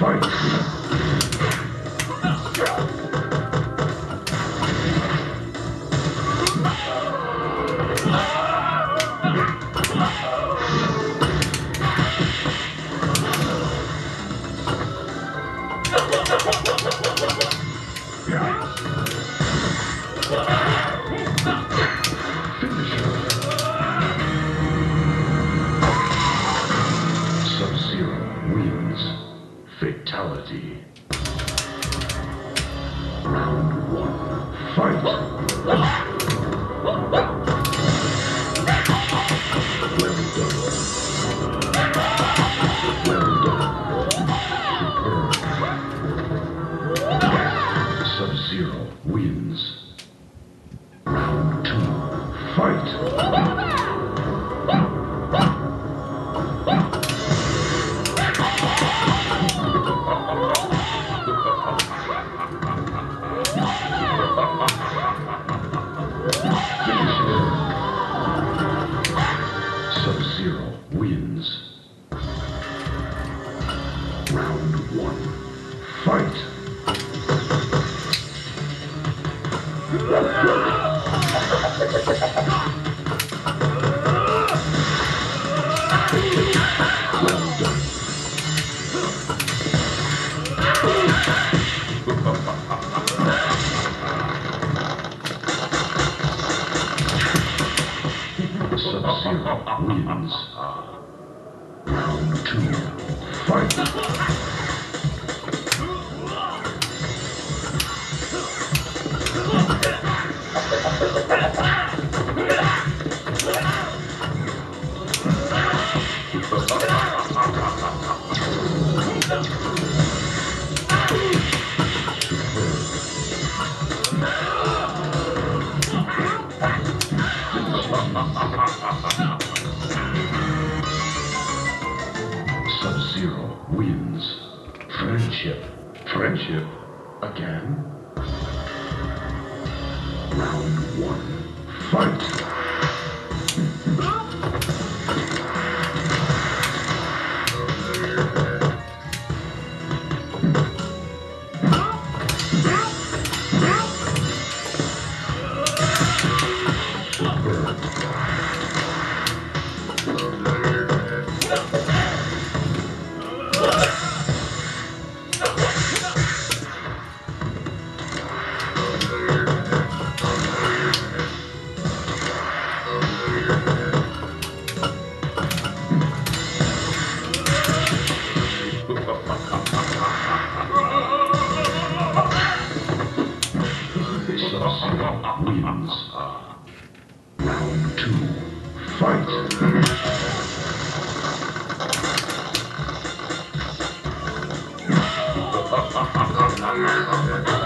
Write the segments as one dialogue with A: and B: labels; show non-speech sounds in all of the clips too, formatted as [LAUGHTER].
A: Yeah. Sub-Zero wins. Round two, fight. Yeah. [LAUGHS] Thank Ha ha ha ha ha!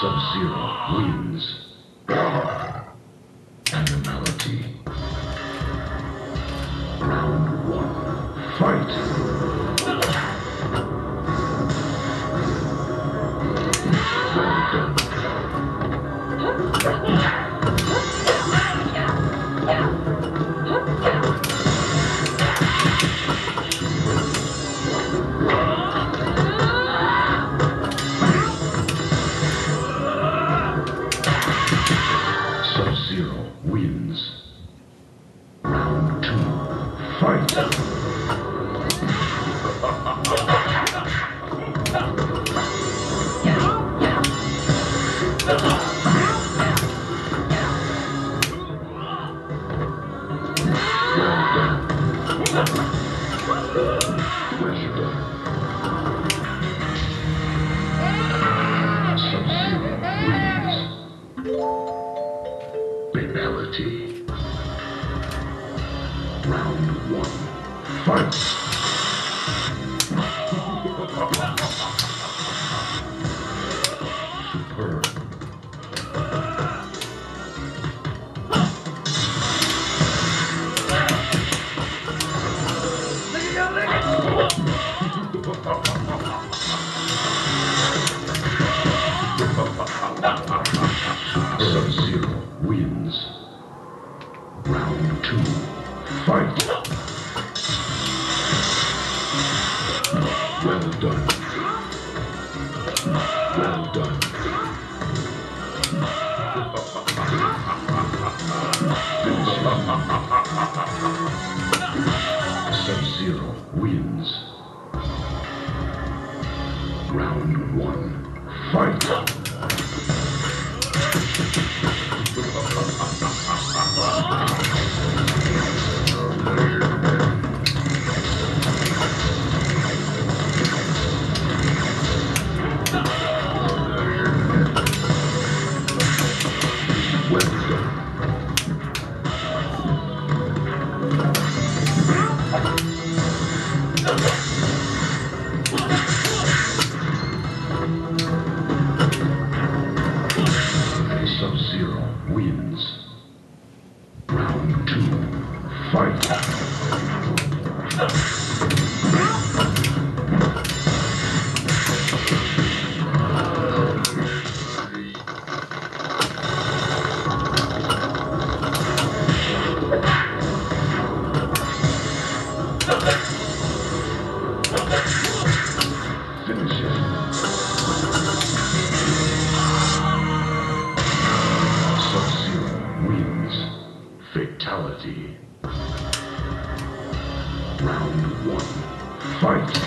A: Sub-Zero wins. Animality. Round one. Fight. Round one. Fight. Superb. [LAUGHS] Sub-Zero Sub-Zero wins. Round one. Fight. Fatality. Round one. Fight.